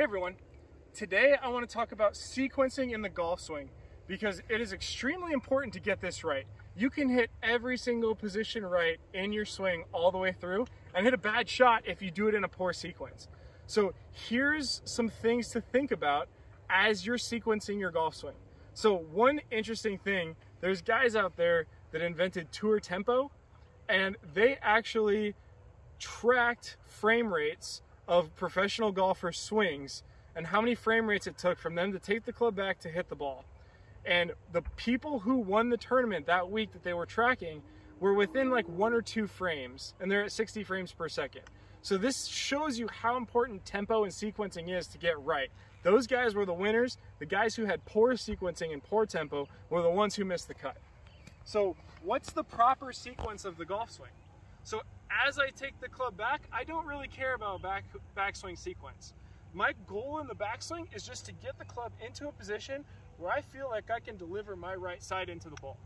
Hey everyone, today I want to talk about sequencing in the golf swing because it is extremely important to get this right. You can hit every single position right in your swing all the way through and hit a bad shot if you do it in a poor sequence. So here's some things to think about as you're sequencing your golf swing. So one interesting thing, there's guys out there that invented tour tempo and they actually tracked frame rates of professional golfer swings and how many frame rates it took from them to take the club back to hit the ball. And the people who won the tournament that week that they were tracking were within like one or two frames, and they're at 60 frames per second. So this shows you how important tempo and sequencing is to get right. Those guys were the winners. The guys who had poor sequencing and poor tempo were the ones who missed the cut. So what's the proper sequence of the golf swing? So as I take the club back, I don't really care about back backswing sequence. My goal in the backswing is just to get the club into a position where I feel like I can deliver my right side into the ball.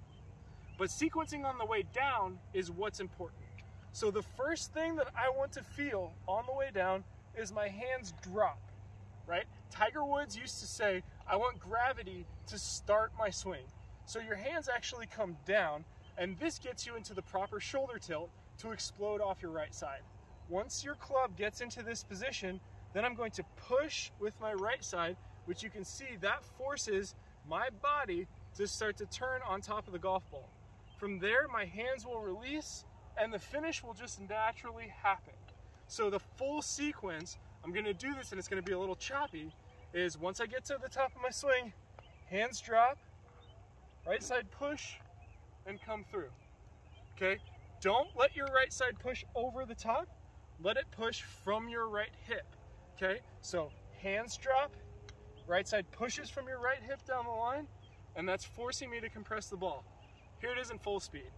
But sequencing on the way down is what's important. So the first thing that I want to feel on the way down is my hands drop, right? Tiger Woods used to say, I want gravity to start my swing. So your hands actually come down and this gets you into the proper shoulder tilt to explode off your right side. Once your club gets into this position, then I'm going to push with my right side, which you can see that forces my body to start to turn on top of the golf ball. From there, my hands will release and the finish will just naturally happen. So the full sequence, I'm gonna do this and it's gonna be a little choppy, is once I get to the top of my swing, hands drop, right side push, and come through. Okay? Don't let your right side push over the top. Let it push from your right hip. Okay? So hands drop, right side pushes from your right hip down the line, and that's forcing me to compress the ball. Here it is in full speed.